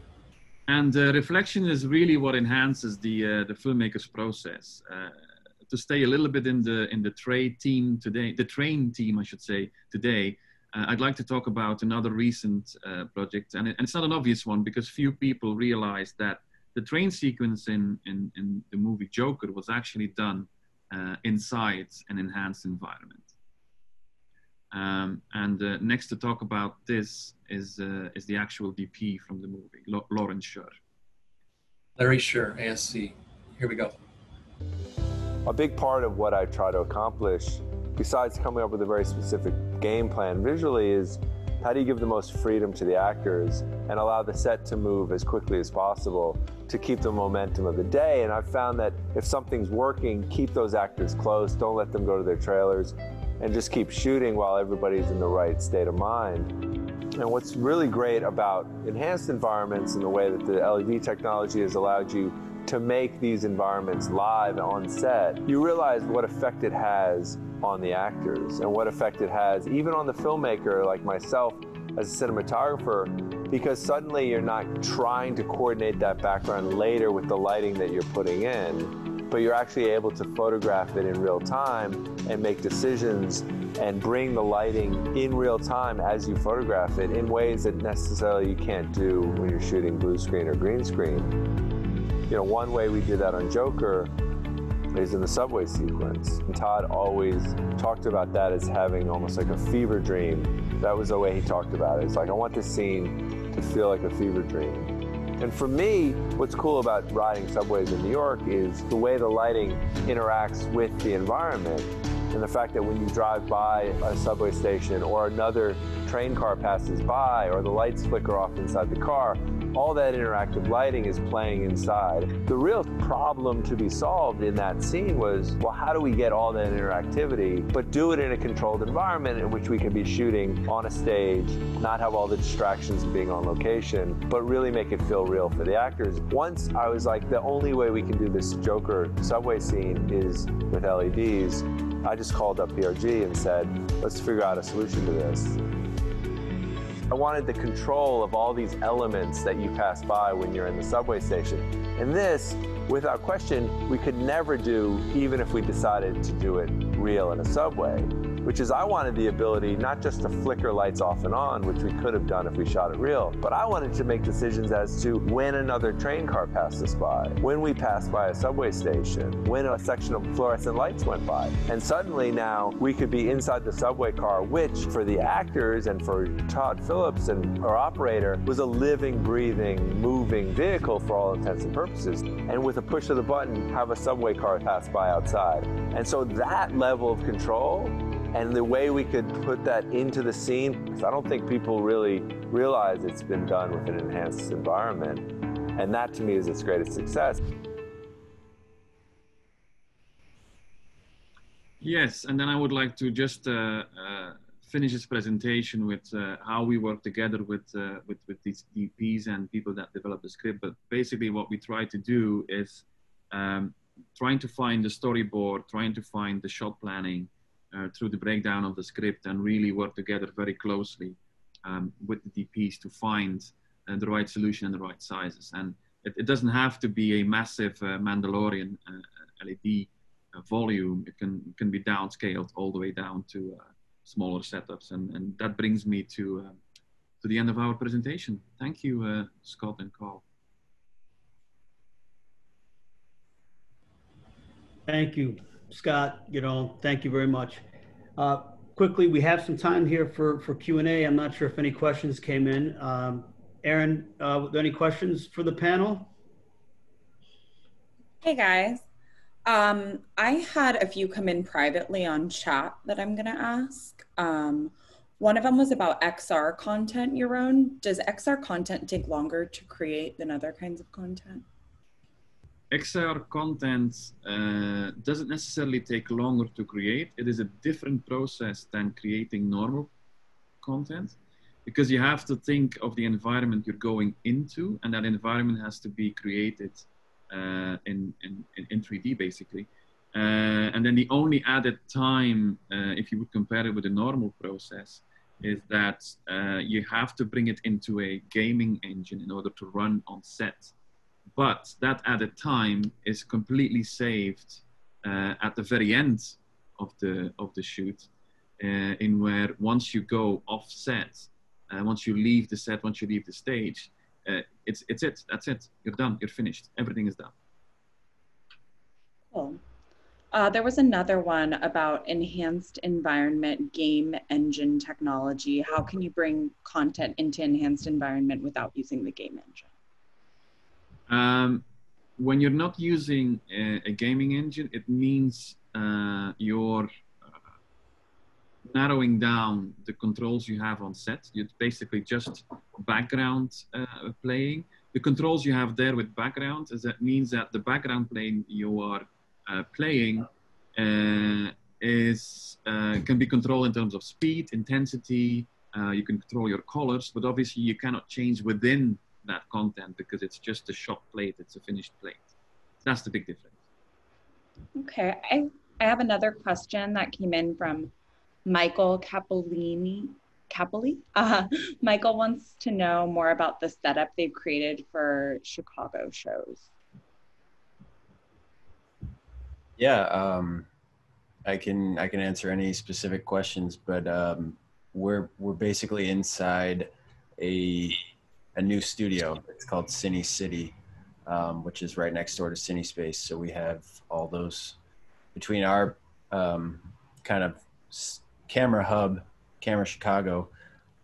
And uh, reflection is really what enhances the uh, the filmmaker's process. Uh, to stay a little bit in the in the trade team today, the train team, I should say today. Uh, I'd like to talk about another recent uh, project, and, it, and, it's not an obvious one because few people realize that the train sequence in, in, in the movie Joker was actually done uh, inside an enhanced environment. Um, and uh, next to talk about this is, uh, is the actual DP from the movie, L Lawrence Sher. Larry Sher, ASC. Here we go. A big part of what I try to accomplish, besides coming up with a very specific game plan visually, is how do you give the most freedom to the actors and allow the set to move as quickly as possible to keep the momentum of the day? And I've found that if something's working, keep those actors close, don't let them go to their trailers, and just keep shooting while everybody's in the right state of mind. And what's really great about enhanced environments and the way that the LED technology has allowed you to make these environments live on set, you realize what effect it has on the actors and what effect it has even on the filmmaker like myself as a cinematographer because suddenly you're not trying to coordinate that background later with the lighting that you're putting in but you're actually able to photograph it in real time and make decisions and bring the lighting in real time as you photograph it in ways that necessarily you can't do when you're shooting blue screen or green screen. You know, one way we did that on Joker is in the subway sequence. And Todd always talked about that as having almost like a fever dream. That was the way he talked about it. It's like, I want this scene to feel like a fever dream. And for me, what's cool about riding subways in New York is the way the lighting interacts with the environment and the fact that when you drive by a subway station or another train car passes by or the lights flicker off inside the car, all that interactive lighting is playing inside. The real problem to be solved in that scene was, well, how do we get all that interactivity, but do it in a controlled environment in which we can be shooting on a stage, not have all the distractions of being on location, but really make it feel real for the actors. Once I was like, the only way we can do this Joker subway scene is with LEDs, I just called up PRG and said, let's figure out a solution to this. I wanted the control of all these elements that you pass by when you're in the subway station. And this, without question, we could never do even if we decided to do it real in a subway which is I wanted the ability not just to flicker lights off and on, which we could have done if we shot it real, but I wanted to make decisions as to when another train car passed us by, when we passed by a subway station, when a section of fluorescent lights went by. And suddenly now we could be inside the subway car, which for the actors and for Todd Phillips and our operator was a living, breathing, moving vehicle for all intents and purposes. And with a push of the button, have a subway car pass by outside. And so that level of control and the way we could put that into the scene, I don't think people really realize it's been done with an enhanced environment. And that to me is its greatest success. Yes, and then I would like to just uh, uh, finish this presentation with uh, how we work together with, uh, with, with these DPs and people that develop the script. But basically what we try to do is um, trying to find the storyboard, trying to find the shot planning, uh, through the breakdown of the script and really work together very closely um, with the DPs to find uh, the right solution and the right sizes. And it, it doesn't have to be a massive uh, Mandalorian uh, LED uh, volume. It can, can be downscaled all the way down to smaller setups. And, and that brings me to, to the end of our presentation. Thank you, Scott and Carl. Thank you, Scott. You know, thank you very much. Uh, quickly, we have some time here for, for Q&A. I'm not sure if any questions came in. Um, Aaron, uh, any questions for the panel? Hey, guys. Um, I had a few come in privately on chat that I'm going to ask. Um, one of them was about XR content, Jeroen. Does XR content take longer to create than other kinds of content? XR content uh, doesn't necessarily take longer to create. It is a different process than creating normal content because you have to think of the environment you're going into and that environment has to be created uh, in, in, in 3D basically. Uh, and then the only added time, uh, if you would compare it with a normal process, is that uh, you have to bring it into a gaming engine in order to run on set but that added time is completely saved uh, at the very end of the of the shoot uh, in where once you go off set uh, once you leave the set once you leave the stage uh, it's it's it. That's it. You're done. You're finished. Everything is done. Cool. Uh, there was another one about enhanced environment game engine technology. How can you bring content into enhanced environment without using the game engine um, when you're not using a, a gaming engine, it means uh, you're uh, narrowing down the controls you have on set. It's basically just background uh, playing. The controls you have there with background is that means that the background playing you are uh, playing uh, is uh, can be controlled in terms of speed, intensity. you can control your colors, but obviously you cannot change within that content because it's just a shot plate, it's a finished plate. That's the big difference. Okay, I, I have another question that came in from Michael Capolini. Capoli. Uh, Michael wants to know more about the setup they've created for Chicago shows. Yeah, um, I can I can answer any specific questions, but um, we're we're basically inside a a new studio. It's called Cine City, um, which is right next door to Cinespace. So we have all those between our um, kind of camera hub, Camera Chicago,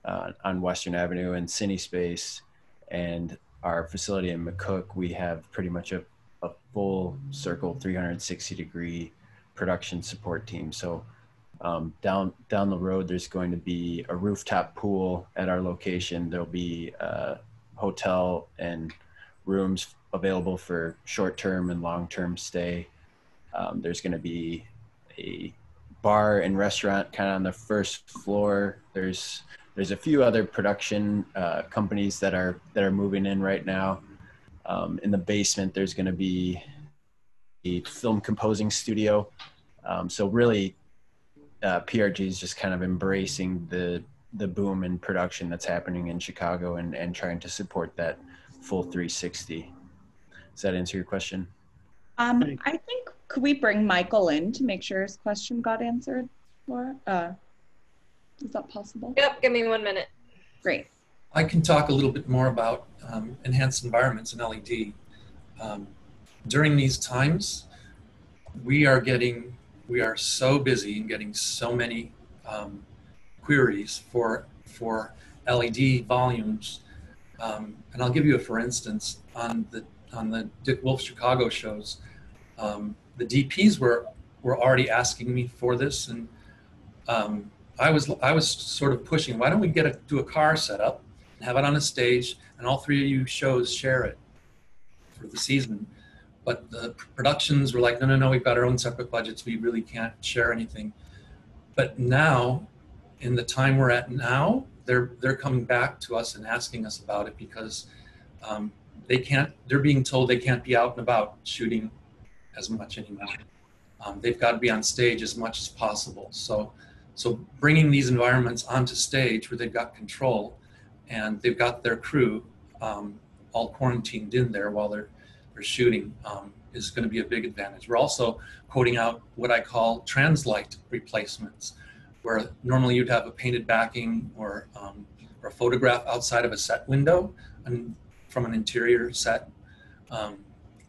uh, on Western Avenue and Cinespace, and our facility in McCook. We have pretty much a, a full circle, 360 degree production support team. So um, down down the road, there's going to be a rooftop pool at our location. There'll be a hotel and rooms available for short-term and long-term stay. Um, there's going to be a bar and restaurant kind of on the first floor. There's there's a few other production uh, companies that are that are moving in right now. Um, in the basement, there's going to be a film composing studio. Um, so really, uh, PRG is just kind of embracing the the boom in production that's happening in Chicago and and trying to support that full 360. Does that answer your question? Um, I think could we bring Michael in to make sure his question got answered, Laura? Uh, is that possible? Yep. Give me one minute. Great. I can talk a little bit more about um, enhanced environments and LED. Um, during these times, we are getting we are so busy and getting so many um, queries for for LED volumes. Um, and I'll give you a for instance on the on the Dick Wolf Chicago shows. Um, the DPs were were already asking me for this, and um, I was I was sort of pushing. Why don't we get a do a car setup and have it on a stage, and all three of you shows share it for the season? But the productions were like, no, no, no, we've got our own separate budgets. We really can't share anything. But now, in the time we're at now, they're they're coming back to us and asking us about it because um, they can't. They're being told they can't be out and about shooting as much anymore. Um, they've got to be on stage as much as possible. So, so bringing these environments onto stage where they've got control and they've got their crew um, all quarantined in there while they're for shooting um, is going to be a big advantage. We're also quoting out what I call translight replacements, where normally you'd have a painted backing or, um, or a photograph outside of a set window and from an interior set. Um,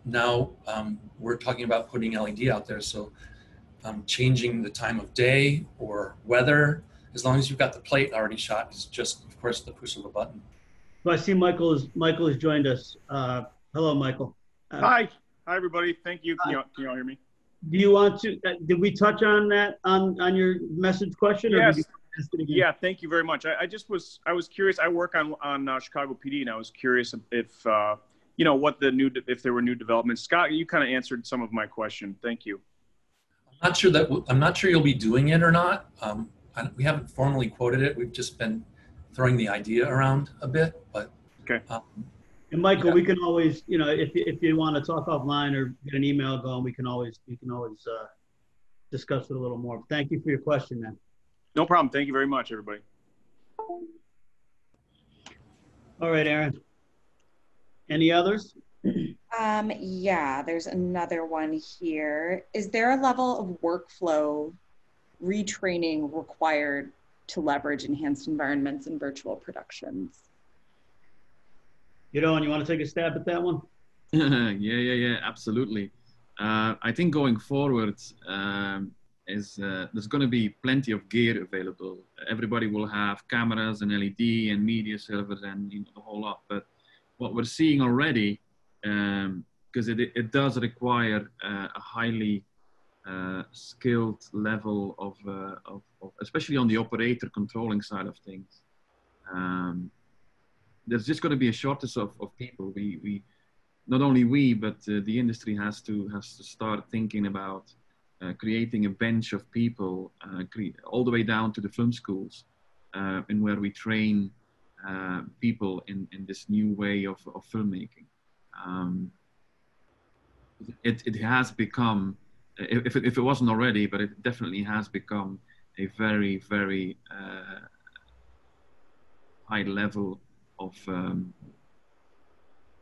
now um, we're talking about putting LED out there. So um, changing the time of day or weather, as long as you've got the plate already shot, is just, of course, the push of a button. Well, I see Michael is Michael has joined us. Uh, hello, Michael. Uh, Hi, hi everybody. Thank you. Can you, can you all hear me? Do you want to? Uh, did we touch on that on on your message question? Yes. Yeah. Thank you very much. I, I, just was I was curious. I work on on uh, Chicago PD, and I was curious if uh, you know what the new if there were new developments. Scott, you kind of answered some of my question. Thank you. I'm not sure that I'm not sure you'll be doing it or not. Um, I, we haven't formally quoted it. We've just been throwing the idea around a bit, but okay. Um, and Michael, yeah. we can always, you know, if if you want to talk offline or get an email going, we can always we can always uh, discuss it a little more. Thank you for your question, man. No problem. Thank you very much, everybody. All right, Aaron. Any others? Um, yeah, there's another one here. Is there a level of workflow retraining required to leverage enhanced environments in virtual productions? You know, and you want to take a stab at that one? yeah, yeah, yeah, absolutely. Uh, I think going forward, um, is uh, there's going to be plenty of gear available. Everybody will have cameras and LED and media servers and you know, the whole lot. But what we're seeing already, because um, it, it does require uh, a highly uh, skilled level of, uh, of, of, especially on the operator controlling side of things. Um, there's just going to be a shortage of, of people. We, we, not only we, but uh, the industry has to has to start thinking about uh, creating a bench of people uh, all the way down to the film schools, uh, in where we train uh, people in, in this new way of, of filmmaking. Um, it, it has become, if it, if it wasn't already, but it definitely has become a very, very uh, high level of um,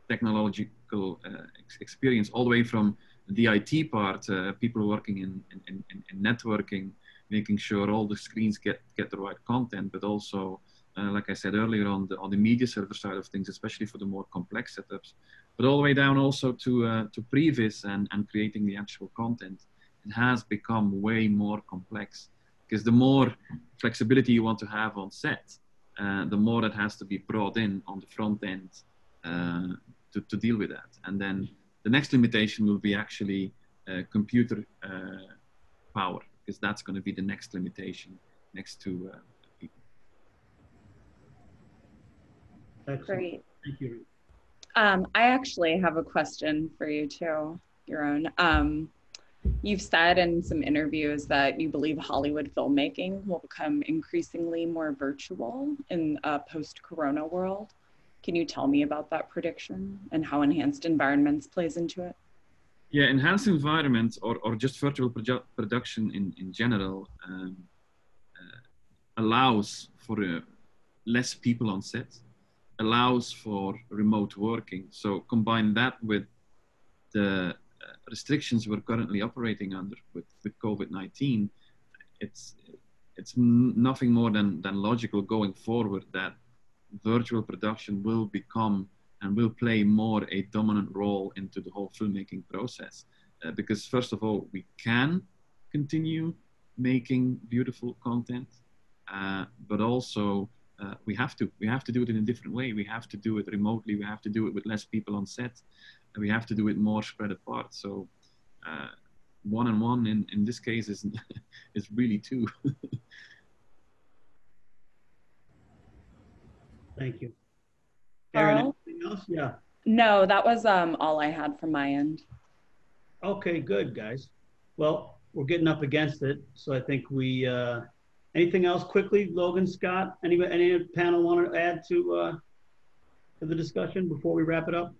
technological uh, experience, all the way from the IT part, uh, people working in, in, in, in, networking, making sure all the screens get, get the right content, but also, uh, like I said earlier, on the, on the media server side of things, especially for the more complex setups, but all the way down also to, uh, to previs and, and creating the actual content. It has become way more complex because the more flexibility you want to have on set, uh, the more that has to be brought in on the front end uh, to, to deal with that. And then the next limitation will be actually uh, computer uh, power, because that's going to be the next limitation next to uh, people. Excellent. Great. Thank you. Um, I actually have a question for you too, Jeroen. Um, You've said in some interviews that you believe Hollywood filmmaking will become increasingly more virtual in a post corona world. Can you tell me about that prediction and how enhanced environments plays into it? Yeah, enhanced environments or, or just virtual produ- production in, in general um, uh, allows for uh, less people on set, allows for remote working. So combine that with the restrictions we're currently operating under with, with COVID-19, it's, it's nothing more than, than logical going forward that virtual production will become and will play more a dominant role into the whole filmmaking process. Uh, because first of all, we can continue making beautiful content, uh, but also uh, we have to. We have to do it in a different way. We have to do it remotely. We have to do it with less people on set and we have to do it more spread apart. So uh, one and one in, in this case is is really two. Thank you. Aaron, anything else? Yeah. No, that was um, all I had from my end. Okay, good, guys. Well, we're getting up against it, so I think we. Uh, anything else quickly, Logan, Scott? Any any panel want to add to uh, to the discussion before we wrap it up?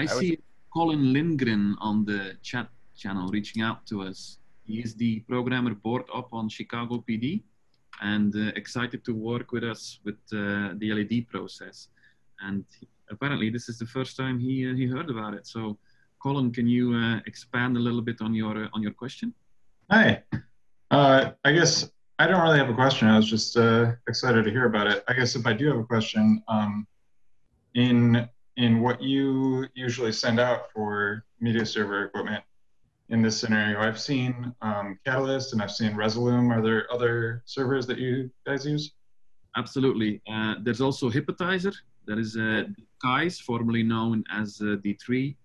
I, I see Colin Lindgren on the chat channel reaching out to us. He is the programmer board up on Chicago PD and uh, excited to work with us with uh, the LED process. And apparently, this is the first time he uh, he heard about it. So, Colin, can you uh, expand a little bit on your uh, on your question? Hi. Uh, I guess I don't really have a question. I was just excited to hear about it. I guess if I do have a question, um, in in what you usually send out for media server equipment in this scenario? I've seen um, Catalyst and I've seen Resolume. Are there other servers that you guys use? Absolutely. Uh, there's also Hippotizer. That is uh, disguise, formerly known as uh, D3.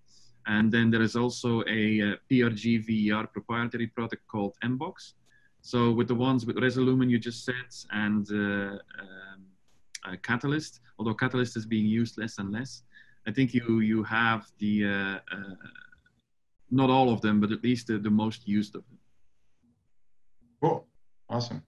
And then there is also a uh, PRG VER proprietary product called Mbox. So with the ones with Resolumen you just said and uh, um, uh, Catalyst, although Catalyst is being used less and less, I think you you have the uh, uh, not all of them, but at least the, the most used of them. Cool, awesome.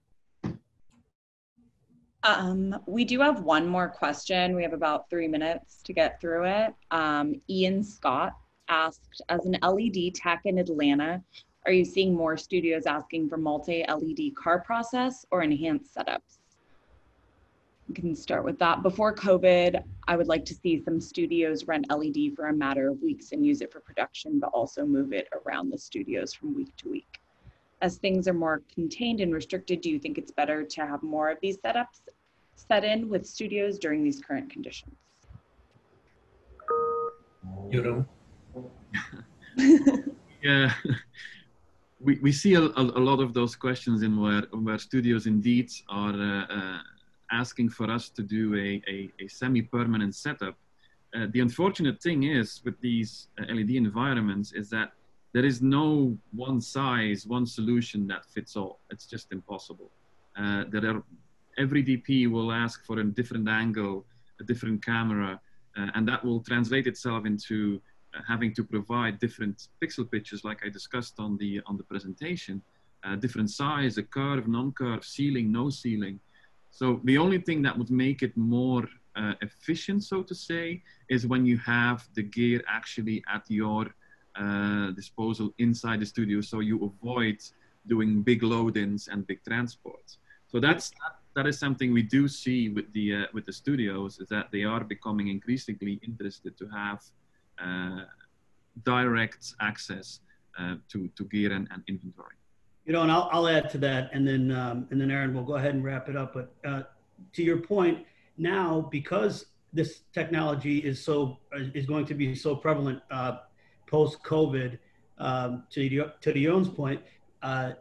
Um, we do have one more question. We have about three minutes to get through it. Um, Ian Scott asked, as an LED tech in Atlanta, are you seeing more studios asking for multi-LED car process or enhanced setups? We can start with that. Before COVID, I would like to see some studios rent LED for a matter of weeks and use it for production, but also move it around the studios from week to week. As things are more contained and restricted, do you think it's better to have more of these setups set in with studios during these current conditions? You know? yeah. We, we see a, a, lot of those questions in where, where studios indeed are uh, uh, asking for us to do a, a, a semi-permanent setup. Uh, the unfortunate thing is with these uh, LED environments is that there is no one size, one solution that fits all. It's just impossible. Uh, there are, every DP will ask for a different angle, a different camera, uh, and that will translate itself into having to provide different pixel pitches, like I discussed on the on the presentation, uh, different size, a curve, non-curve, ceiling, no ceiling. So the only thing that would make it more uh, efficient, so to say, is when you have the gear actually at your uh, disposal inside the studio, so you avoid doing big load-ins and big transports. So that's that, that is something we do see with the uh, with the studios is that they are becoming increasingly interested to have direct access uh, to to gear and, and inventory. You know, and I'll, I'll add to that, and then um, and then Aaron will go ahead and wrap it up. But uh, to your point, now because this technology is so is going to be so prevalent uh, post COVID, um, to to Jeroen's point, uh,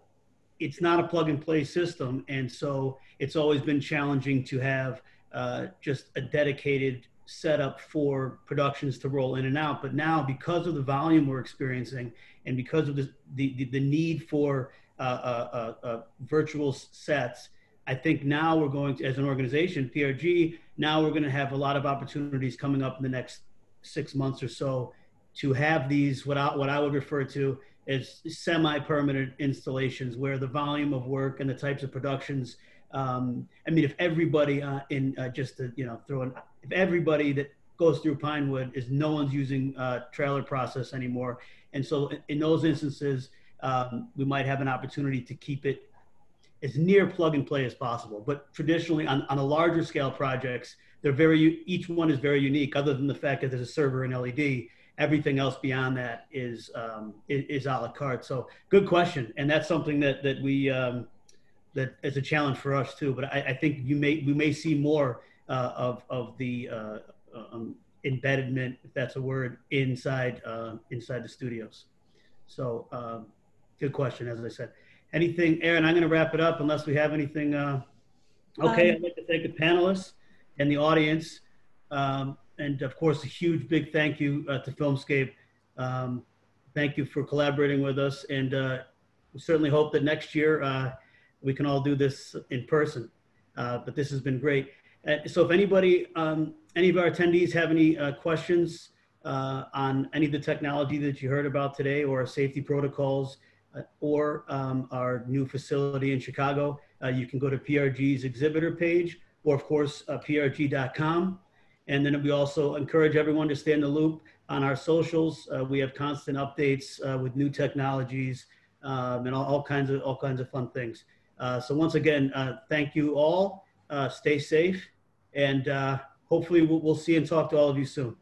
it's not a plug and play system, and so it's always been challenging to have uh, just a dedicated setup for productions to roll in and out. But now, because of the volume we're experiencing, and because of the the, the need for uh, uh, uh, virtual sets. I think now we're going to, as an organization, PRG, now we're going to have a lot of opportunities coming up in the next six months or so to have these what I, what I would refer to as semi-permanent installations where the volume of work and the types of productions um, I mean, if everybody uh, in uh, just to you know throw in, if everybody that goes through Pinewood is no one's using uh, trailer process anymore, and so in, in those instances, um, we might have an opportunity to keep it as near plug and play as possible. But traditionally, on, on a larger scale projects, they're very each one is very unique. Other than the fact that there's a server and LED, everything else beyond that is um, is, is a la carte. So good question, and that's something that that we um, that is a challenge for us too. But I, I think you may we may see more uh, of of the uh, um, embedment, if that's a word, inside uh, inside the studios. So um, good question, as I said. Anything, Aaron? I'm going to wrap it up unless we have anything. Uh, okay, um, I'd like to thank the panelists and the audience, um, and of course, a huge big thank you uh, to Filmscape. Um, thank you for collaborating with us, and uh, we certainly hope that next year uh, we can all do this in person. Uh, but this has been great. Uh, so if anybody, um, any of our attendees have any uh, questions uh, on any of the technology that you heard about today or safety protocols uh, or um, our new facility in Chicago, uh, you can go to PRG's exhibitor page or of course prg.com. And then we also encourage everyone to stay in the loop on our socials. we have constant updates with new technologies um, and all, all, kinds of all kinds of fun things. Uh, so once again, uh, thank you all. Uh, stay safe and hopefully we'll, we'll see and talk to all of you soon.